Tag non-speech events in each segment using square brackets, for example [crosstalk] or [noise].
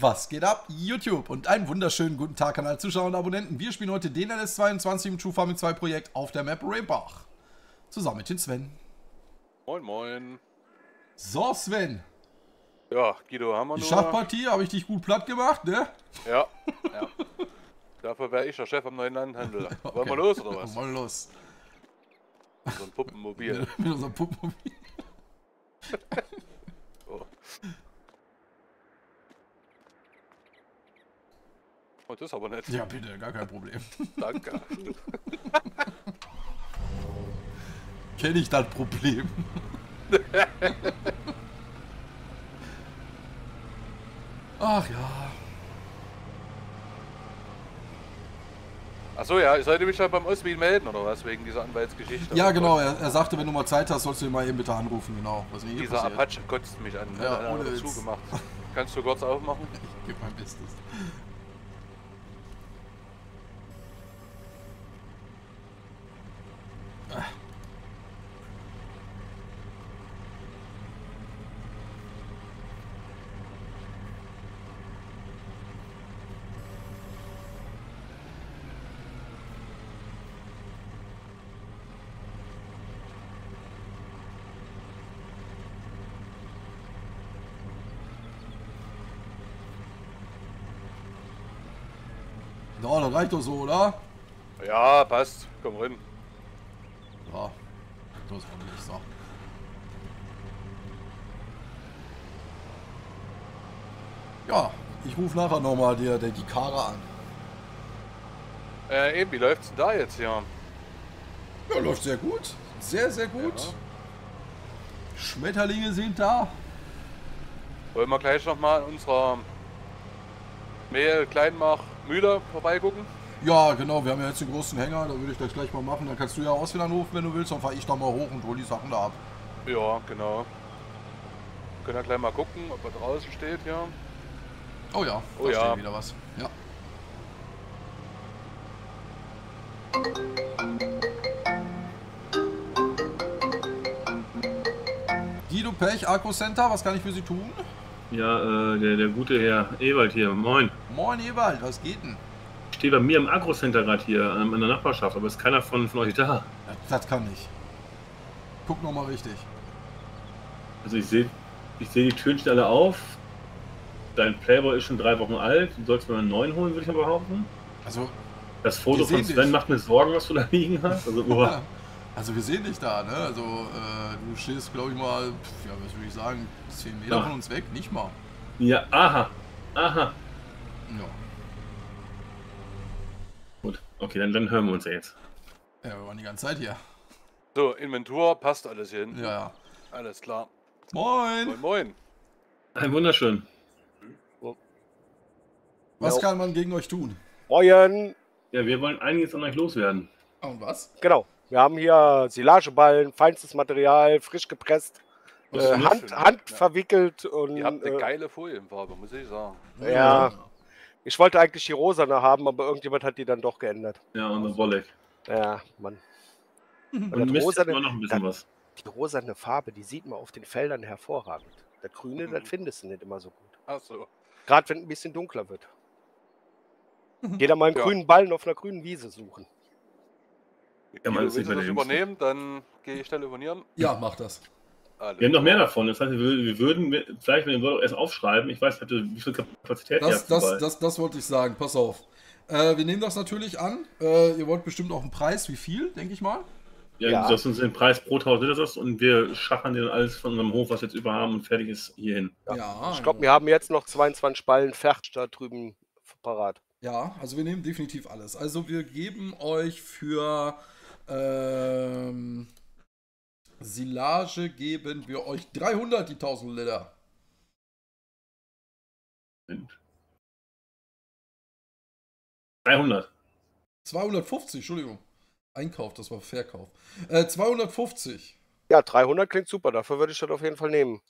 Was geht ab? YouTube und einen wunderschönen guten Tag an alle Zuschauer und Abonnenten. Wir spielen heute den LS22 im True Farming 2 Projekt auf der Map Raybach. Zusammen mit den Sven. Moin, moin. So, Sven. Ja, Guido, haben wir Die nur... Schachpartie habe ich dich gut platt gemacht, ne? Ja, [laughs] ja. Dafür wäre ich der Chef am neuen Landhandel. [laughs] Wollen wir Okay. los, oder was? [laughs] Mal los. So ein Puppenmobil. Mit unserem Puppenmobil. Oh. Oh, das ist aber nett. Ja, bitte, gar kein Problem. [laughs] Danke. [laughs] Kenne ich das Problem. [laughs] Ach ja. Achso, ja, ich sollte mich dann beim Oswin melden, oder was? Wegen dieser Anwaltsgeschichte. Ja, genau. Er, er sagte, wenn du mal Zeit hast, sollst du ihn mal eben bitte anrufen. Genau. Was Dieser passiert. Apache kotzt mich an. Ja, ohne zugemacht. Kannst du kurz aufmachen? Ich gebe mein Bestes. Reicht doch so, oder? Ja, passt. Komm rein. Ja, das ist ordentlich so. Ja, ich rufe nachher nochmal die, die, die Kara an. Äh, eben, wie läuft's denn da jetzt hier? Ja, läuft sehr gut. Sehr, sehr gut. Ja. Schmetterlinge sind da. Wollen wir gleich nochmal an unserer Mehl Kleinmach Mühle vorbeigucken? Ja, genau, wir haben ja jetzt den großen Hänger, da würde ich das gleich mal machen. Dann kannst du ja Auswählen anrufen, wenn du willst, dann fahre ich da mal hoch und hol die Sachen da ab. Ja, genau. Können wir gleich mal gucken, ob er draußen steht hier. Oh ja, Oh da ja. steht wieder was. Ja. Guido Pech, Akku Center, was kann ich für Sie tun? Ja, äh, der, der gute Herr Ewald hier, moin. Moin Ewald, was geht denn? Ich stehe bei mir im Agrocenter gerade hier ähm, in der Nachbarschaft, aber ist keiner von, von euch da. Das, das kann ich. Guck noch mal richtig. Also ich sehe ich seh die Türen alle auf. Dein Playboy ist schon drei Wochen alt. Du sollst mir einen neuen holen, würde ich mal behaupten. Also, Das Foto von Sven dich. macht mir Sorgen, was du da liegen hast. Also. [laughs] also wir sehen dich da, ne? Also, äh, du stehst, glaube ich mal, pf, ja, was würde ich sagen, 10 Meter von uns weg, nicht mal. ja, aha, aha. Ja. Gut, okay, dann, dann hören wir uns ja jetzt. Ja, wir waren die ganze Zeit hier. So, Inventur, passt alles hier hinten. Ja, ja. Alles klar. Moin! Moin, moin. Ein wunderschön. Was Ja. kann man gegen euch tun? Moin, Ja, wir wollen einiges an euch loswerden. Und was? genau. Wir haben hier Silageballen, feinstes Material, frisch gepresst, äh, Hand, ein- Hand Ja. verwickelt und Ihr habt eine äh, geile Folienfarbe, muss ich sagen. Ja. ich wollte eigentlich die rosane haben, aber irgendjemand hat die dann doch geändert. Ja, unser Bolek. Ja, Mann. Und das Mist rosane- noch ein bisschen was. Die rosane Farbe, die sieht man auf den Feldern hervorragend. Das Grüne, Mhm. das findest du nicht immer so gut. Achso. Gerade wenn ein bisschen dunkler wird. Jeder mal einen Ja. grünen Ballen auf einer grünen Wiese suchen. Ja, man, das willst ist du das übernehmen, dann gehe ich telefonieren. Ja, mach das. Alles Wir haben noch mehr davon. Das heißt, wir, wür- wir würden vielleicht, wenn ihr wollt, auch erst aufschreiben. Ich weiß nicht, wie viel Kapazität ihr Das, habt. das, das, das wollte ich sagen, pass auf. Äh, wir nehmen das natürlich an. Äh, ihr wollt bestimmt auch einen Preis, wie viel, denke ich mal. Ja, Ja. du sagst uns den Preis pro 1000 Liter und wir schachern dir dann alles von unserem Hof, was wir jetzt über haben und fertig ist, hier hin. Ja. Ich glaube, wir haben jetzt noch 22 Ballen fertig da drüben parat. Ja, also wir nehmen definitiv alles. Also wir geben euch für ähm, Silage geben wir euch 300 die 1000 Liter. sind. 300. 250, Entschuldigung. Einkauf, das war Verkauf. Äh, 250. Ja, 300 klingt super. Dafür würde ich das auf jeden Fall nehmen.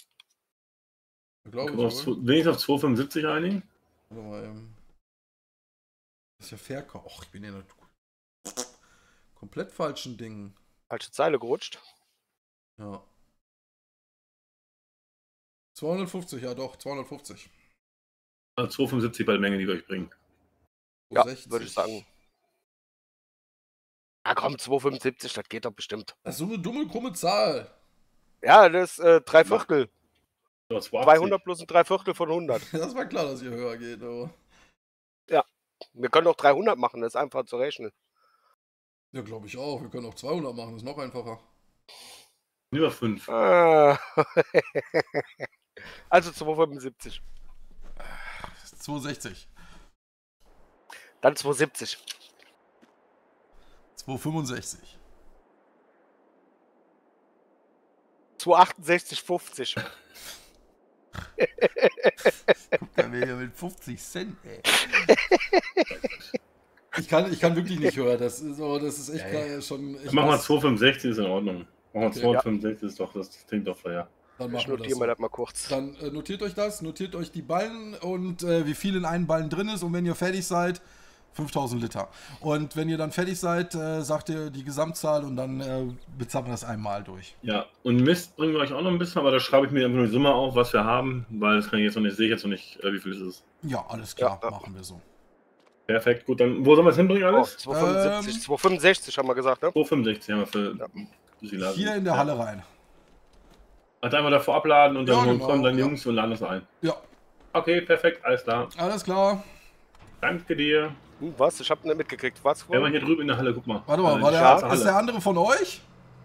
Glaube ich. auf zwo- wenigstens auf 275 einigen? Warte mal, ähm, das ist ja Verkauf. Och, ich bin ja in der komplett falschen Dingen. Falsche Zeile gerutscht. Ja. 250, ja doch, 250. Also 275 bei der Menge, die wir euch bringen. Ja, 60. würde ich sagen. Ja, komm, 275, das geht doch bestimmt. Das ist so eine dumme, krumme Zahl. Ja, das ist äh, drei Viertel. Ja, 280. 200 plus ein Dreiviertel von 100. [laughs] Das war klar, dass ihr höher geht. Aber. Wir können doch 300 machen, das ist einfach zu rechnen. Ja, glaube ich auch. Wir können auch 200 machen, das ist noch einfacher. Lieber 5. Ah. [laughs] also 275. 260. Dann 270. 265. 268, 50. Guck mal, wer hier mit 50 Cent, ey. [laughs] Ich kann, ich kann wirklich nicht hören. Das ist, oh, das ist echt Ja, geil, schon. Ich Mach mal weiß- 265, ist in Ordnung. Mach mal Okay. 265, ist doch, das klingt doch fair. Dann Ich machen wir notiere So. das mal kurz. Dann äh, notiert euch das, notiert euch die Ballen und äh, wie viel in einem Ballen drin ist. Und wenn ihr fertig seid, 5000 Liter. Und wenn ihr dann fertig seid, äh, sagt ihr die Gesamtzahl und dann äh, bezahlt man das einmal durch. Ja, und Mist bringen wir euch auch noch ein bisschen, aber da schreibe ich mir einfach nur die Summe auf, was wir haben, weil das kann ich jetzt noch nicht, sehe ich jetzt noch nicht, äh, wie viel es ist. Ja, alles klar, Ja, ja. machen wir so. Perfekt, gut, dann, wo sollen wir es hinbringen Oh, alles? 275, Ähm, 265 haben wir gesagt, ne? 265 haben wir für Ja. die Silage. Hier in der Ja. Halle rein. Also einmal davor abladen und dann Ja, holen- genau, kommen dann ja. Jungs und laden das ein. Ja, Okay, perfekt, alles klar. alles klar. Danke dir. Hm, was? Ich hab nicht mitgekriegt. Was? Wer war hier drüben in der Halle? Guck mal. Warte mal, Äh, war die der, ist der andere von euch?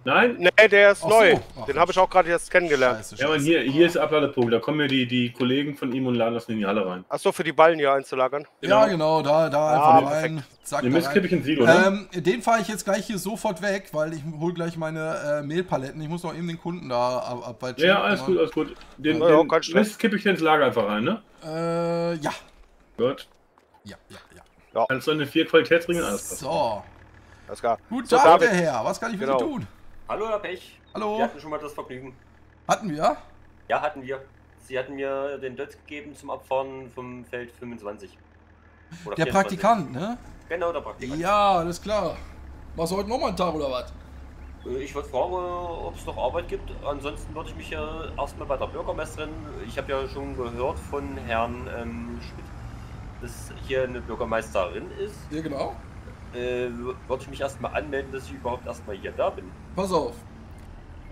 Nein? Nee, der ist Ach so. neu. Ach, Den habe ich auch gerade erst kennengelernt. Scheiße, Ja, aber scheiße. hier, hier ist der Abladepunkt. Da kommen ja die, die Kollegen von ihm und laden das in die Halle rein. Achso, für die Ballen hier einzulagern. Ja, genau, da, da Ah, einfach rein. Zack, Den Mist kippe ich ins Silo, ne? Ähm, den fahre ich jetzt gleich hier sofort weg, weil ich hole gleich meine äh, Mehlpaletten. Ich muss noch eben den Kunden da ab abwatschen. ja, alles gut, alles gut. Den, Ja, ja, den Stress. Mist kippe ich ins Lager einfach rein, ne? Äh, ja. Gut. Ja, ja, ja. Kannst du eine vier Qualitätsringe? Alles klar. So. Alles klar. Guten So, Tag, David. der Herr. Was kann ich für Genau. Sie tun? Hallo, Herr Pech. Hallo. Wir hatten schon mal das Vergnügen. Hatten wir? Ja, hatten wir. Sie hatten mir den Dot gegeben zum Abfahren vom Feld 25. Oder Der 24. Praktikant, ne? Genau, der Praktikant. Ja, alles klar. Machst du heute nochmal einen Tag oder was? Äh, Ich wollte fragen, ob es noch Arbeit gibt. Ansonsten würde ich mich ja erstmal bei der Bürgermeisterin, ich habe ja schon gehört von Herrn ähm, Schmidt, dass hier eine Bürgermeisterin ist. Ja, genau. Äh, würde ich mich erstmal anmelden, dass ich überhaupt erstmal hier da bin. Pass auf.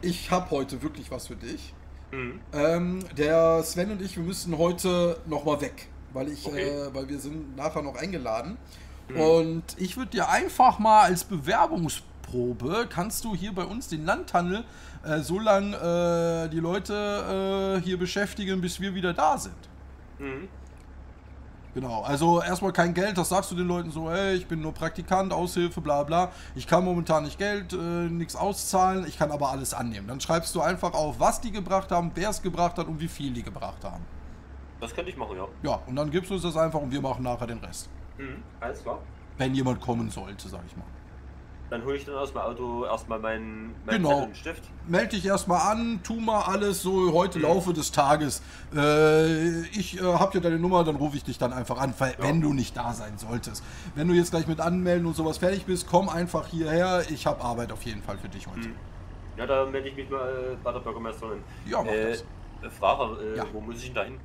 Ich habe heute wirklich was für dich. Mhm. Ähm, der Sven und ich, wir müssen heute nochmal weg, weil ich, Okay. äh, weil wir sind nachher noch eingeladen. Mhm. Und ich würde dir einfach mal als Bewerbungsprobe, kannst du hier bei uns den Landhandel äh, so lange äh, die Leute äh, hier beschäftigen, bis wir wieder da sind. Mhm. Genau, also erstmal kein Geld, das sagst du den Leuten so, ey, ich bin nur Praktikant, Aushilfe, bla bla. Ich kann momentan nicht Geld, äh, nichts auszahlen, ich kann aber alles annehmen. Dann schreibst du einfach auf, was die gebracht haben, wer es gebracht hat und wie viel die gebracht haben. Das könnte ich machen, ja. Ja, und dann gibst du uns das einfach und wir machen nachher den Rest. Mhm. Alles klar. Wenn jemand kommen sollte, sag ich mal. Dann hole ich dann aus dem Auto erstmal meinen mein Genau. Stift. Meld dich erstmal an, tu mal alles so heute Mhm. Laufe des Tages. Äh, ich äh, hab ja deine Nummer, dann rufe ich dich dann einfach an, weil, wenn du nicht da sein solltest. Wenn du jetzt gleich mit Anmelden und sowas fertig bist, komm einfach hierher. Ich habe Arbeit auf jeden Fall für dich heute. Mhm. Ja, da melde ich mich mal äh, bei der Bürgermeisterin. Ja, mach äh, das. äh, Frage, äh, Ja. wo muss ich denn da hin?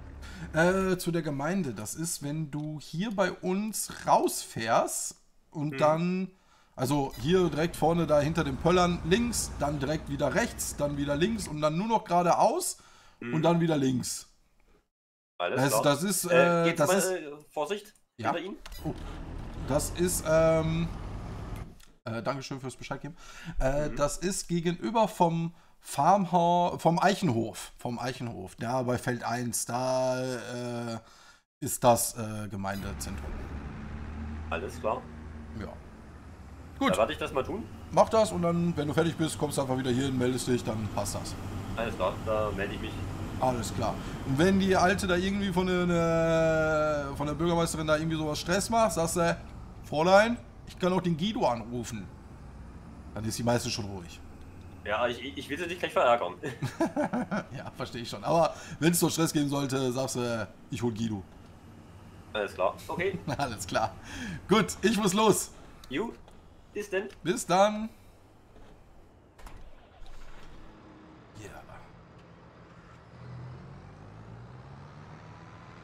Äh, zu der Gemeinde. Das ist, wenn du hier bei uns rausfährst und dann, also hier direkt vorne da hinter den Pöllern links, dann direkt wieder rechts, dann wieder links und dann nur noch geradeaus und dann wieder links. Alles Das, klar. das ist, äh, äh, das mal, ist, äh, Vorsicht, Ja. hinter Ihnen. das ist, ähm, äh, Dankeschön fürs Bescheid geben. Äh, Mhm. Das ist gegenüber vom Farmhaus, vom Eichenhof, vom Eichenhof, da bei Feld 1, da äh, ist das Gemeindezentrum. Alles klar. Ja. Gut, werde ich das mal tun. mach das und dann, wenn du fertig bist, kommst du einfach wieder hier hin, meldest dich, dann passt das. Alles klar, da melde ich mich. Alles klar. Und wenn die Alte da irgendwie von der, von der Bürgermeisterin da irgendwie sowas Stress macht, sagst du, Fräulein, ich kann auch den Guido anrufen. Dann ist die meiste schon ruhig. Ja, ich, ich will Sie nicht gleich verärgern. [laughs] Ja, verstehe ich schon. Aber wenn es so Stress geben sollte, sagst du, ich hol Guido. Alles klar. Okay. [laughs] Alles klar. Gut, ich muss los. You, bis denn. Bis dann. Ja.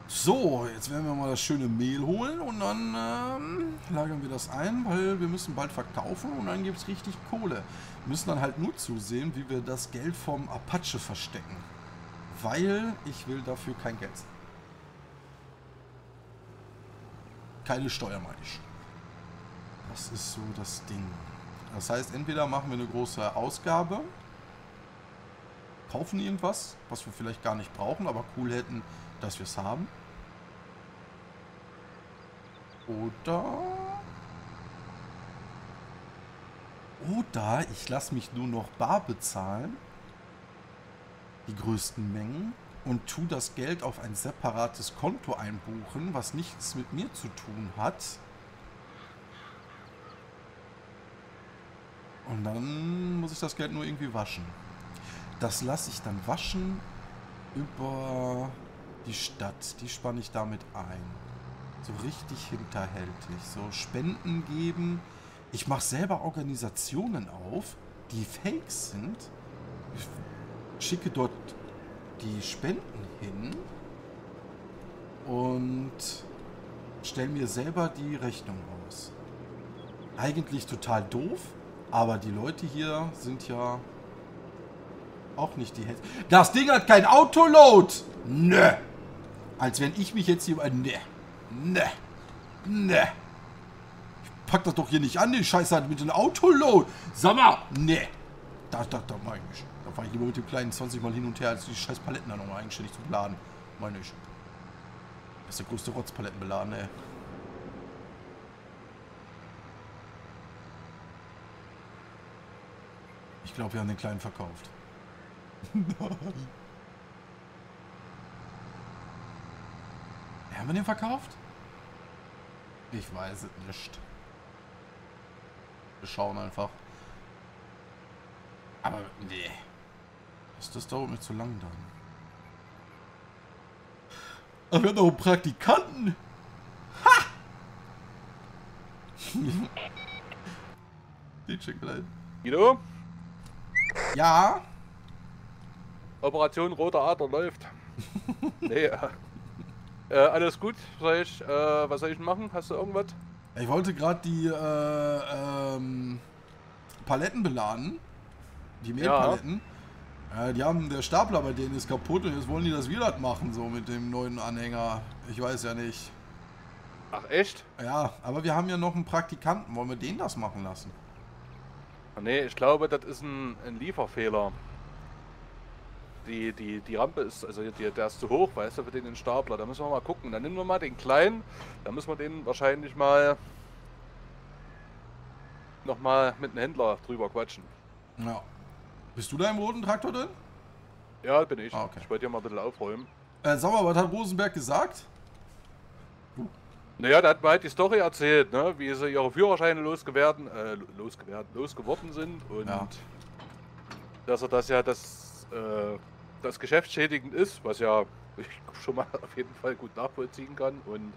So, jetzt werden wir mal das schöne Mehl holen und dann ähm, lagern wir das ein, weil wir müssen bald verkaufen und dann gibt es richtig Kohle. Wir müssen dann halt nur zusehen, wie wir das Geld vom Apache verstecken. Weil ich will dafür kein Geld. Keine Steuer, meine ich. Das ist so das Ding. Das heißt, entweder machen wir eine große Ausgabe, kaufen irgendwas, was wir vielleicht gar nicht brauchen, aber cool hätten, dass wir es haben. Oder... Oder ich lasse mich nur noch bar bezahlen, die größten Mengen, und tu das Geld auf ein separates Konto einbuchen, was nichts mit mir zu tun hat. Und dann muss ich das Geld nur irgendwie waschen. Das lasse ich dann waschen über die Stadt. Die spanne ich damit ein. So richtig hinterhältig. So Spenden geben. Ich mache selber Organisationen auf, die fake sind. Ich schicke dort die Spenden hin und stelle mir selber die Rechnung aus. Eigentlich total doof, aber die Leute hier sind ja auch nicht die Hälfte. Das Ding hat kein Autoload! Nö! Als wenn ich mich jetzt hier... Ne. Ne. Ne. Ich pack das doch hier nicht an, den Scheiß hat mit dem Autoload. Sag mal, ne. Da, da, da, meine ich. Da fahre ich lieber mit dem kleinen 20 Mal hin und her, als die scheiß Paletten da nochmal eigenständig zu beladen. Meine ich. Das ist der größte Rotzpaletten beladen, ey. Ich glaube, wir haben den kleinen verkauft. [laughs] Haben wir den verkauft? Ich weiß es nicht. Wir schauen einfach. Aber nee. Das, das dauert mir zu lang dann. Aber wir haben doch einen Praktikanten. Ha! [laughs] DJ Klein. Guido, Ja? Operation Roter Ader läuft. [laughs] nee, äh, äh, alles gut. Soll ich, äh, was soll ich machen? Hast du irgendwas? Ich wollte gerade die äh, ähm, Paletten beladen. Die Mehlpaletten. Äh, die haben, der Stapler bei denen ist kaputt und jetzt wollen die das wieder machen, so mit dem neuen Anhänger. Ich weiß ja nicht. Ach echt? Ja, aber wir haben ja noch einen Praktikanten. Wollen wir den das machen lassen? Nee, ich glaube, das ist ein, ein Lieferfehler. Die, die, die Rampe ist, also die, der ist zu hoch, weißt du, für den Stapler. Da müssen wir mal gucken. Dann nehmen wir mal den kleinen. Da müssen wir den wahrscheinlich mal nochmal mit einem Händler drüber quatschen. Ja. Bist du da im roten Traktor drin? Ja, bin ich. Ah, okay. Ich wollte ja mal ein bisschen aufräumen. Äh, sag mal, was hat Rosenberg gesagt? Naja, der hat mir halt die Story erzählt, ne? wie sie ihre Führerscheine losgewerden, äh, losgewerden, losgeworden sind und Ja. dass er das ja das, äh, das geschäftsschädigend ist, was ja ich [laughs] schon mal auf jeden Fall gut nachvollziehen kann. Und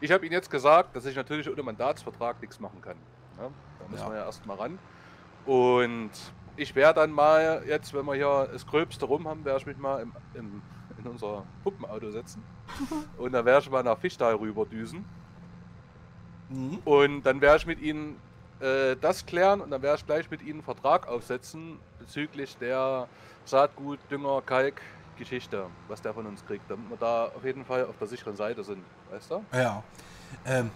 ich habe ihm jetzt gesagt, dass ich natürlich ohne Mandatsvertrag nichts machen kann. Ne? Da müssen Ja. wir ja erst mal ran. Und ich werde dann mal, jetzt, wenn wir hier das Gröbste rum haben, werde ich mich mal im, im, in unser Puppenauto setzen. [laughs] und dann werde ich mal nach Fischtal rüber düsen. Mhm. Und dann werde ich mit Ihnen äh, das klären und dann werde ich gleich mit Ihnen einen Vertrag aufsetzen bezüglich der Saatgut, Dünger, Kalk Geschichte, was der von uns kriegt, damit wir da auf jeden Fall auf der sicheren Seite sind, weißt du? Ja. Ähm.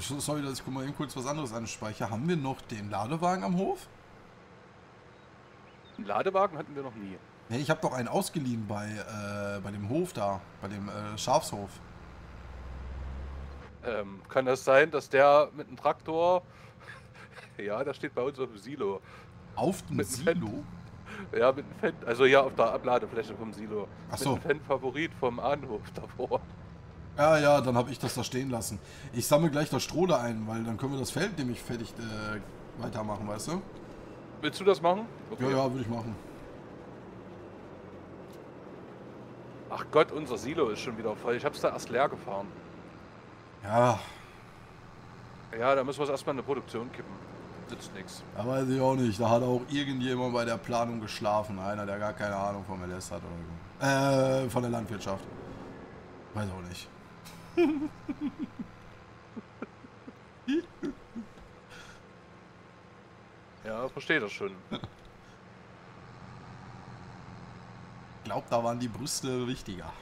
so- Sorry, dass ich mal eben kurz was anderes anspreche. Haben wir noch den Ladewagen am Hof? Einen Ladewagen hatten wir noch nie. Ne, ich habe doch einen ausgeliehen bei, äh, bei dem Hof da, bei dem äh, Schafshof. Ähm, kann das sein, dass der mit einem Traktor, [laughs] ja, der steht bei uns auf dem Silo, Auf dem. Silo? ja, mit einem Fan, also hier auf der Abladefläche vom Silo, Ach mit einem Fan-Favorit vom Ahnhof davor. Ja, ja, dann habe ich das da stehen lassen. Ich sammle gleich das Stroh da ein, weil dann können wir das Feld nämlich fertig äh, weitermachen, weißt du? Willst du das machen? Ja, ja, würde ich machen. Ach Gott, unser Silo ist schon wieder voll. Ich hab's da erst leer gefahren. Ja, Ja, da müssen wir es erstmal in eine Produktion kippen. Nützt nichts. da weiß ich auch nicht. Da hat auch irgendjemand bei der Planung geschlafen. Einer, der gar keine Ahnung vom LS hat oder so. Äh, von der Landwirtschaft. Weiß auch nicht. [laughs] Ja, verstehe das schon. Glaub, da waren die Brüste wichtiger.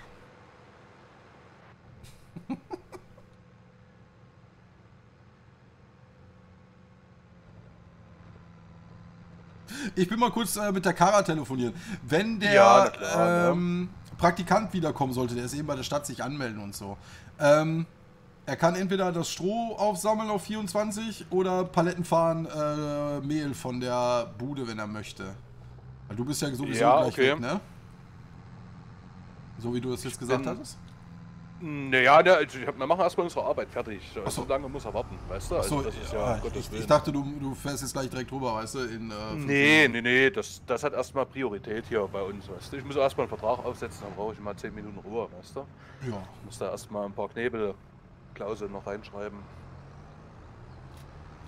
Ich bin mal kurz äh, mit der Kara telefonieren. Wenn der Ja, klar, ne? ähm, Praktikant wiederkommen sollte, der ist eben bei der Stadt sich anmelden und so. Ähm, er kann entweder das Stroh aufsammeln auf 24 oder Paletten fahren äh, Mehl von der Bude, wenn er möchte. Weil du bist ja sowieso Ja, gleich okay. weg, ne? So wie du es jetzt gesagt hattest? Naja, ne, also ich hab, wir machen erstmal unsere Arbeit fertig. So, so. so lange muss er warten, weißt du? Also Achso, das ist ja, ja, Gottes ich, Willen. ich dachte, du, du fährst jetzt gleich direkt rüber, weißt du? In, äh, Nee, Minuten. nee, nee, das, das hat erstmal Priorität hier bei uns, weißt du? Ich muss erstmal einen Vertrag aufsetzen, dann brauche ich mal 10 Minuten Ruhe, weißt du? Ja, Ich muss da erstmal ein paar Knebelklauseln noch reinschreiben.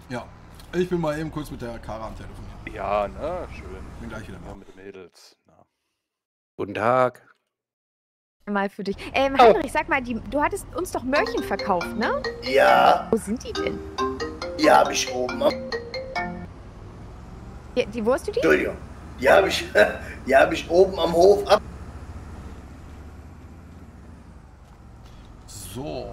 ja. Ich bin mal eben kurz mit der Kara am Telefonieren. Ja, ne, schön. Bin gleich wieder Ja, mit den Mädels. Na. Guten Tag. Mal für dich. Ähm, Oh. Heinrich, sag mal, die, du hattest uns doch Mörchen verkauft, ne? Ja, Wo sind die denn? die habe ich oben. am- Die, die wo hast du die? Entschuldigung. Die habe ich, [laughs] die habe ich oben am Hof ab. So.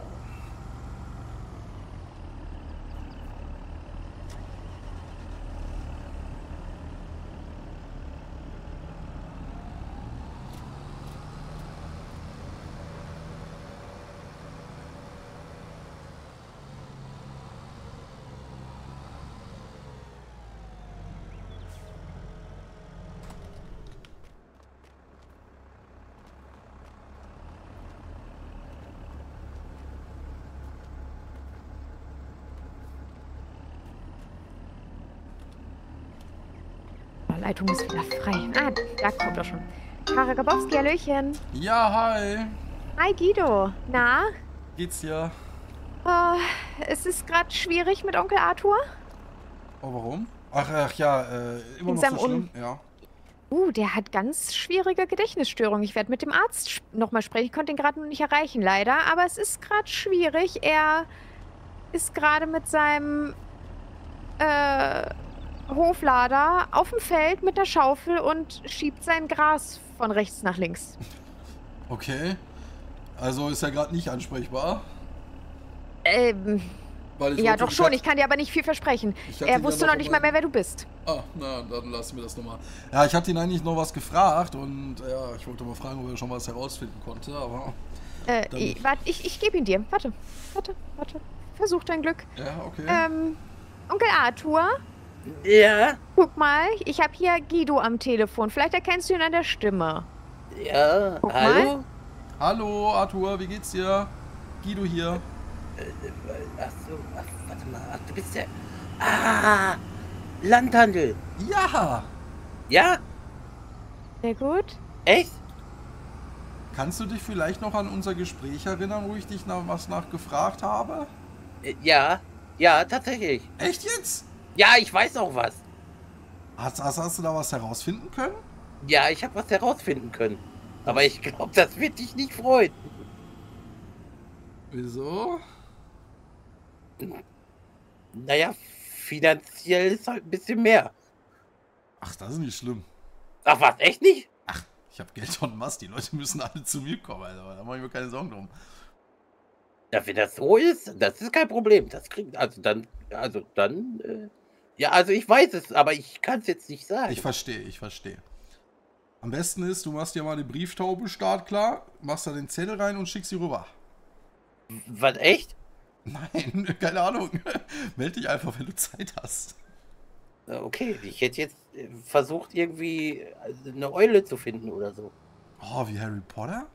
Oh, Leitung ist wieder frei. Ah, da kommt er schon. Kara Grabowski, Hallöchen. Ja, hi. Hi Guido. Na? Geht's dir? Oh, es ist gerade schwierig mit Onkel Arthur. Oh, warum? Ach, ach ja, äh, immer In noch so schlimm. Ja. Uh, der hat ganz schwierige Gedächtnisstörung. Ich werde mit dem Arzt nochmal sprechen. Ich konnte ihn gerade noch nicht erreichen, leider. Aber es ist gerade schwierig. Er ist gerade mit seinem äh, Hoflader auf dem Feld mit der Schaufel und schiebt sein Gras von rechts nach links. Okay. Also ist er gerade nicht ansprechbar. Ähm, Weil ich ja, doch schon. ich kann dir aber nicht viel versprechen. Er wusste noch noch nicht mal- mehr, wer du bist. Ah, na, dann lassen wir das nochmal. Ja, ich hatte ihn eigentlich noch was gefragt und ja, ich wollte mal fragen, ob er schon was herausfinden konnte, aber. Äh, ich, warte, ich, ich gebe ihn dir. Warte, warte, warte. Versuch dein Glück. Ja, okay. Ähm, Onkel Arthur, Ja, guck mal, ich habe hier Guido am Telefon. Vielleicht erkennst du ihn an der Stimme. ja, Guck hallo? Hallo Arthur, wie geht's dir? Guido hier. Ach so, ach, warte mal, ach, du bist der. Ah, Landhandel. Ja! Ja, Sehr gut. echt? Kannst du dich vielleicht noch an unser Gespräch erinnern, wo ich dich nach was nachgefragt habe? Äh, Ja, ja, tatsächlich. Echt jetzt? Ja, ich weiß auch was. Hast, hast, hast du da was herausfinden können? Ja, ich habe was herausfinden können. Aber ich glaube, das wird dich nicht freuen. Wieso? Naja, finanziell ist halt ein bisschen mehr. Ach, das ist nicht schlimm. Ach was, echt nicht? Ich habe Geld en masse. Die Leute müssen alle zu mir kommen, also da mache ich mir keine Sorgen drum. Ja, wenn das so ist, das ist kein Problem. Das kriegt, also dann, also dann, äh, ja, also ich weiß es, aber ich kann es jetzt nicht sagen. Ich verstehe, ich verstehe. Am besten ist, du machst dir mal die Brieftaube startklar, machst da den Zettel rein und schickst sie rüber. was, echt? Nein, [laughs] keine Ahnung. Meld dich einfach, wenn du Zeit hast. Äh, Okay, ich hätte jetzt äh, versucht, irgendwie äh, eine Eule zu finden oder so. Oh, wie Harry Potter?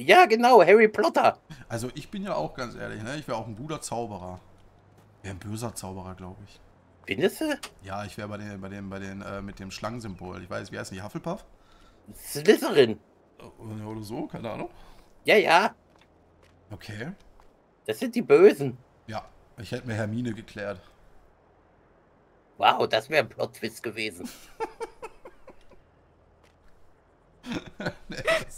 Ja, genau, Harry Potter. Also ich bin ja auch ganz ehrlich, ne? Ich wäre auch ein guter Zauberer. Wäre ein böser Zauberer, glaube ich. Findest du? Ja, ich wäre bei den, bei den, bei den, äh, mit dem Schlangensymbol. Ich weiß, wie heißt die? Hufflepuff? Slytherin. Oder, oder so, keine Ahnung. Ja, ja, Okay. das sind die Bösen. Ja, ich hätte mir Hermine geklärt. Wow, das wäre ein Plot-Twist gewesen. [laughs] [laughs]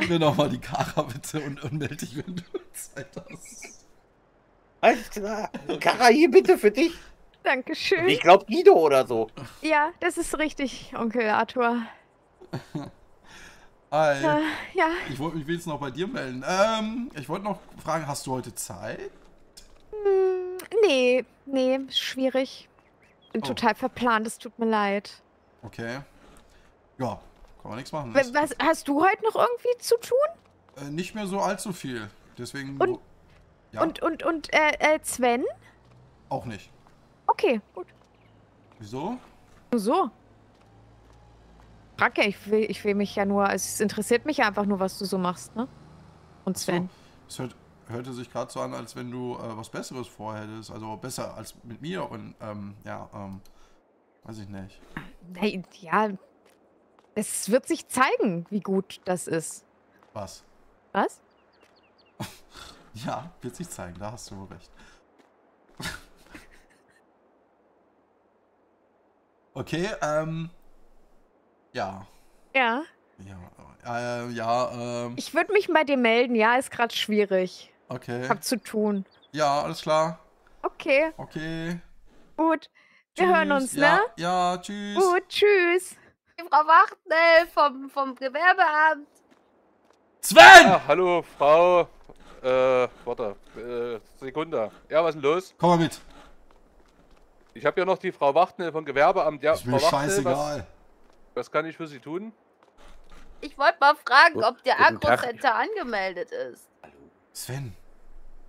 Gib mir noch mal die Kara bitte und, und melde dich, wenn du Zeit hast. Alles klar. Kara, hier bitte für dich. Dankeschön. Ich glaube Guido oder so. Ja, das ist richtig, Onkel Arthur. [laughs] Hi. Äh, ja, Ich, wollt- ich will jetzt noch bei dir melden. Ähm, ich wollte noch fragen, hast du heute Zeit? hm, nee, nee, schwierig. Bin Oh. total verplant, es tut mir leid. Okay. Ja, kann man nichts machen. W- Ist, Was, hast du heute noch irgendwie zu tun? äh, nicht mehr so allzu viel. Deswegen Und- ja, Und, und, und, äh, äh, Sven? auch nicht. Okay, gut. Wieso? Nur so. Frag ja, ich will, ich will mich ja nur, es interessiert mich ja einfach nur, was du so machst, ne? Und Sven. Es hört, hörte sich gerade so an, als wenn du äh, was Besseres vorhättest. Also besser als mit mir und ähm, ja, ähm, weiß ich nicht. Hey, ja, es wird sich zeigen, wie gut das ist. Was? Was? [laughs] Ja, wird sich zeigen, da hast du wohl recht. [laughs] okay, ähm. Ja. Ja. Ja, äh, ja, ähm, Ich würde mich bei dir melden, ja, ist gerade schwierig. okay. Hab zu tun. Ja, alles klar. Okay, Okay. gut. Wir hören uns, ja, ne? Ja, tschüss. Gut, tschüss. Die Frau Wachtel vom, vom Gewerbeamt. Sven! Ja, hallo, Frau. Äh, warte. Äh, Sekunde. Ja, was ist denn los? Komm mal mit. Ich habe ja noch die Frau Wachtnel vom Gewerbeamt. Ja, Ist mir Frau Wachtnel, was, scheißegal. was kann ich für Sie tun? Ich wollte mal fragen, ob der. Agrocenter angemeldet ist. Sven,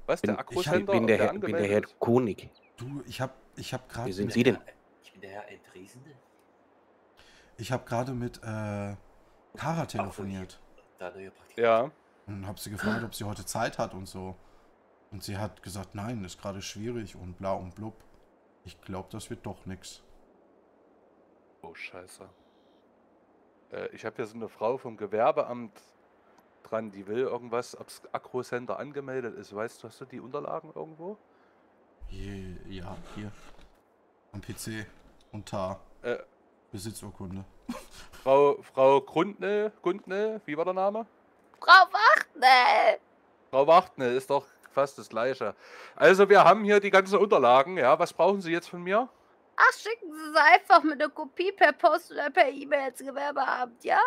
Was, der ich Akku-Center? bin, ob der, Herr- bin der Herr? Konig. du, ich hab, ich hab gerade Wie sind Sie denn? Ich bin der Herr Entriesende. Ich hab gerade mit äh, Kara telefoniert. Ja. und hab sie gefragt, ob sie heute Zeit hat und so. Und sie hat gesagt, nein, ist gerade schwierig und bla und blub. Ich glaube, das wird doch nix. Oh, scheiße. Äh, ich habe hier so eine Frau vom Gewerbeamt dran, die will irgendwas, ob das Akro-Center angemeldet ist. Weißt du, hast du die Unterlagen irgendwo? Hier, ja, hier. Am PC. Unter Äh, Besitzurkunde. [laughs] Frau, Frau Grundnel, Gundnel, wie war der Name? Frau Wachtel! Frau Wachtnel, ist doch fast das gleiche. Also wir haben hier die ganzen Unterlagen, ja. Was brauchen Sie jetzt von mir? Ach, schicken Sie sie einfach mit einer Kopie per Post oder per E-Mail ins Gewerbeamt, ja?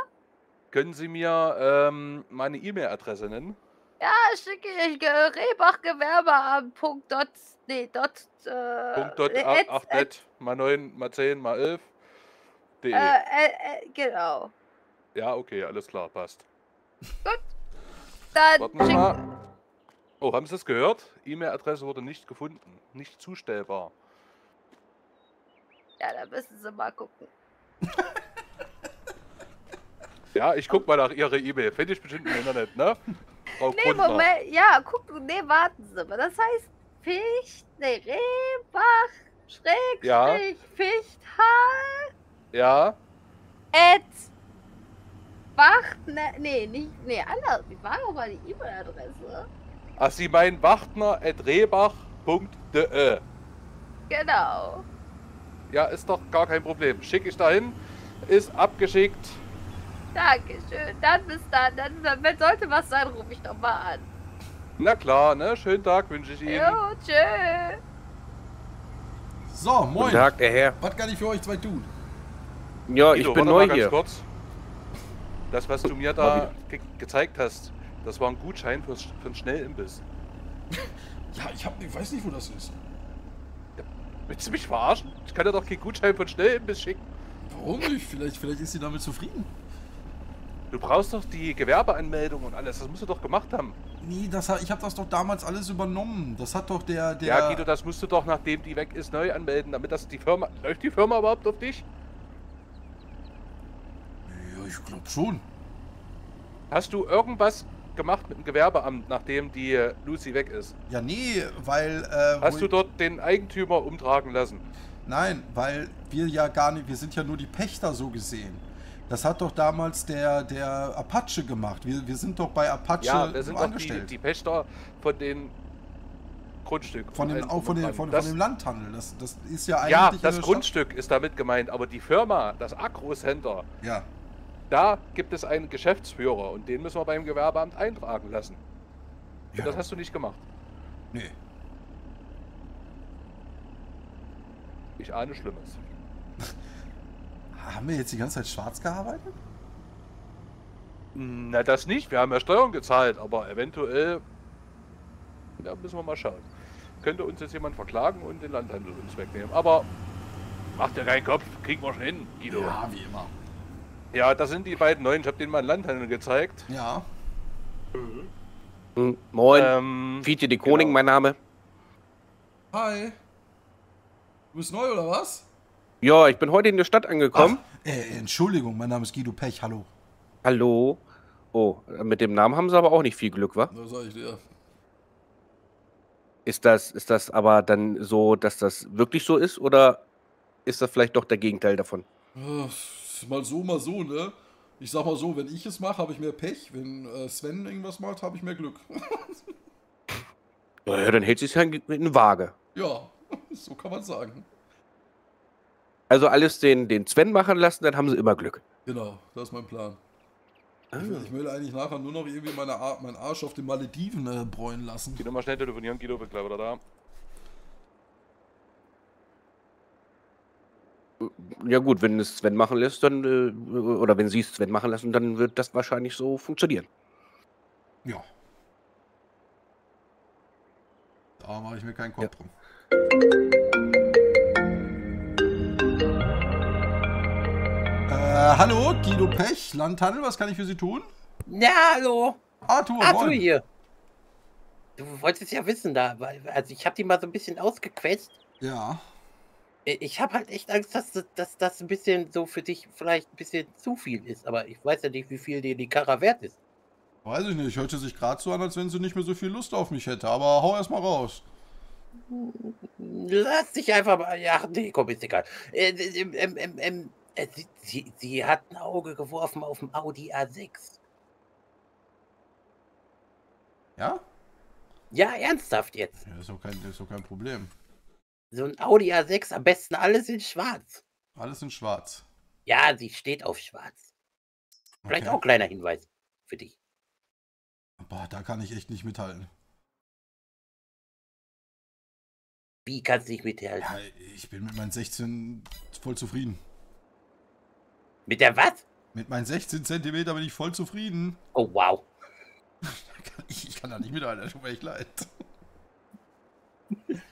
Können Sie mir ähm, meine E-Mail-Adresse nennen? Ja, schicke ich ge- Rehbach-Gewerbeamt. Punkt dot, nee, dot, äh, Punkt dot a- at- 8 at- net, mal 9, mal 10, mal 11. Äh, äh, äh, genau. Ja, okay, alles klar, passt. Dann Warten wir mal. Oh, haben Sie es gehört? E-Mail-Adresse wurde nicht gefunden. Nicht zustellbar. ja, da müssen Sie mal gucken. [laughs] Ja, ich guck mal nach Ihrer E-Mail. Finde ich bestimmt im Internet, ne? Frau Nee, Grundner. Moment, ja, guck, nee, warten Sie mal. Das heißt Ficht, nee, Rehbach, Schrägstrich, Ja. Fichthal, Ja, at, Bach, ne, nee, nicht, nee, anders. Wie war nochmal die E-Mail-Adresse? ach, Sie meinen wachtner.rehbach.de. Genau. Ja, ist doch gar kein Problem. Schicke ich dahin. Ist abgeschickt. Dankeschön. Dann bis dann. Dann, dann wenn sollte was sein, rufe ich nochmal an. Na klar, ne? Schönen Tag wünsche ich Ihnen. Jo, tschö. So, Guten moin. Tag, der Herr. Was kann ich für euch zwei tun? Ja, ich Guido, bin warte mal neu ganz hier. kurz. Das, was du mir da ge gezeigt hast, das war ein Gutschein fürs, für einen Schnellimbiss. [laughs] Ja, ich, hab, ich weiß nicht, wo das ist. Willst du mich verarschen? Ich kann dir doch keinen Gutschein für einen Schnellimbiss schicken. Warum nicht? Vielleicht, vielleicht ist sie damit zufrieden. Du brauchst doch die Gewerbeanmeldung und alles. Das musst du doch gemacht haben. Nee, das, hat- ich habe das doch damals alles übernommen. Das hat doch der... der Ja, Guido, das musst du doch, nachdem die weg ist, neu anmelden, damit das die Firma. Läuft die Firma überhaupt auf dich? Ich glaube schon. Hast du irgendwas gemacht mit dem Gewerbeamt, nachdem die äh, Lucy weg ist? Ja, nee, weil... Äh, Hast du dort den Eigentümer umtragen lassen? Nein, weil wir ja gar nicht... Wir sind ja nur die Pächter so gesehen. Das hat doch damals der, der Apache gemacht. Wir, wir sind doch bei Apache Ja, wir sind doch die, angestellt. die Pächter von den Grundstück. von, allem auch von, den, von, das, von dem Landhandel. Das, das ist ja eigentlich... Ja, das Grundstück ist damit gemeint, aber die Firma, das Agro-Center, Stadt- Ja, da gibt es einen Geschäftsführer und den müssen wir beim Gewerbeamt eintragen lassen. Ja. Das hast du nicht gemacht. Nee. Ich ahne Schlimmes. Haben wir jetzt die ganze Zeit schwarz gearbeitet? Na, das nicht. Wir haben ja Steuern gezahlt, aber eventuell. Ja, müssen wir mal schauen. Könnte uns jetzt jemand verklagen und den Landhandel uns wegnehmen. Aber macht dir keinen Kopf, kriegen wir schon hin, Guido. Ja, Ja, wie immer. Das sind die beiden neuen. Ich habe denen mal einen Landhandel gezeigt. Ja. Hm, Moin, Ähm, Fiete de Koning, genau. mein Name. Hi. Du bist neu oder was? Ja, ich bin heute in der Stadt angekommen. Ach, äh, Entschuldigung, mein Name ist Guido Pech, hallo. Hallo. Oh, mit dem Namen haben sie aber auch nicht viel Glück, wa? Da sag ich dir. Ist das, ist das aber dann so, dass das wirklich so ist oder ist das vielleicht doch der Gegenteil davon? Äh, Mal so, mal so, ne? Ich sag mal so, wenn ich es mache, habe ich mehr Pech. Wenn äh, Sven irgendwas macht, habe ich mehr Glück. [laughs] Naja, dann hält sich ja in in Waage. ja, [laughs] so kann man sagen. Also alles den, den Sven machen lassen, dann haben sie immer Glück. Genau, das ist mein Plan. Ah. Ich, will, ich will eigentlich nachher nur noch irgendwie meine Ar meinen Arsch auf den Malediven äh, bräunen lassen. Guido, mal schnell telefonieren. Guido, wird gleich wieder da. Ja gut, wenn es Sven machen lässt, dann, äh, oder wenn sie es Sven machen lassen, dann wird das wahrscheinlich so funktionieren. Ja. Da mache ich mir keinen Kopf Ja. drum. Äh, hallo, Guido Pech, Landhandel, was kann ich für Sie tun? Ja, hallo. Arthur, Arthur moin. hier. Du wolltest ja wissen, da, weil, also ich habe die mal so ein bisschen ausgequetscht. Ja. Äh, Ich habe halt echt Angst, dass, das- dass das ein bisschen so für dich vielleicht ein bisschen zu viel ist. Aber ich weiß ja nicht, wie viel dir die Karre wert ist. Weiß ich nicht, hörte sich gerade so an, als wenn sie nicht mehr so viel Lust auf mich hätte, aber hau erst mal raus. Lass dich einfach mal. Ja, nee, komm, ist egal. Äh, ähm, ähm, ähm, ähm, äh, sie, sie, sie hat ein Auge geworfen auf dem Audi A6. Ja? Ja, ernsthaft jetzt. Ja, ist doch kein, ist doch kein Problem. So ein Audi A6, am besten alles in schwarz. Alles in schwarz. Ja, sie steht auf schwarz. Vielleicht Okay. auch kleiner Hinweis für dich. Boah, da kann ich echt nicht mithalten. Wie kannst du dich mithalten? Ja, ich bin mit meinen 16 voll zufrieden. Mit der was? Mit meinen 16 Zentimeter bin ich voll zufrieden. Oh, wow. [laughs] Ich, ich kann da nicht mithalten, das tut mir echt leid. [laughs]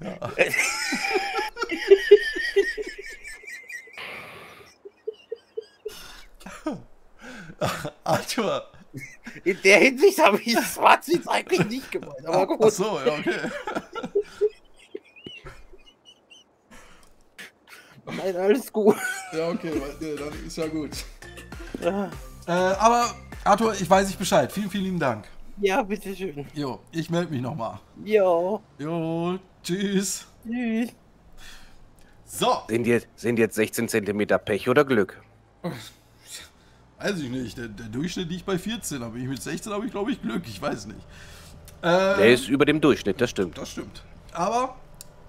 Ja. [laughs] Arthur. In der Hinsicht habe ich schwarz jetzt eigentlich nicht gemeint. Aber Ach gut. so, ja, okay. Nein, alles gut. Ja, okay, nee, dann ist ja gut. Ah, Äh, aber, Arthur, ich weiß ich Bescheid. Vielen, vielen lieben Dank. Ja, bitteschön. Jo, ich melde mich nochmal. Jo. Jo, tschüss. Tschüss. So, Sind jetzt, sind jetzt 16 Zentimeter Pech oder Glück? weiß ich nicht. Der, der Durchschnitt liegt bei 14, aber ich mit 16 habe ich, glaube ich, Glück. Ich weiß nicht. Der Äh, ist über dem Durchschnitt, das stimmt. das stimmt. Aber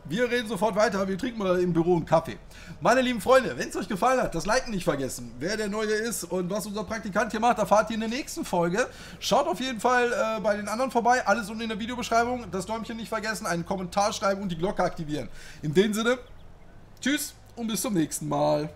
wir reden sofort weiter. Wir trinken mal im Büro einen Kaffee. Meine lieben Freunde, wenn es euch gefallen hat, das Liken nicht vergessen. Wer der Neue ist und was unser Praktikant hier macht, erfahrt ihr in der nächsten Folge. Schaut auf jeden Fall äh, bei den anderen vorbei. Alles unten in der Videobeschreibung. Das Däumchen nicht vergessen, einen Kommentar schreiben und die Glocke aktivieren. In dem Sinne, tschüss und bis zum nächsten Mal.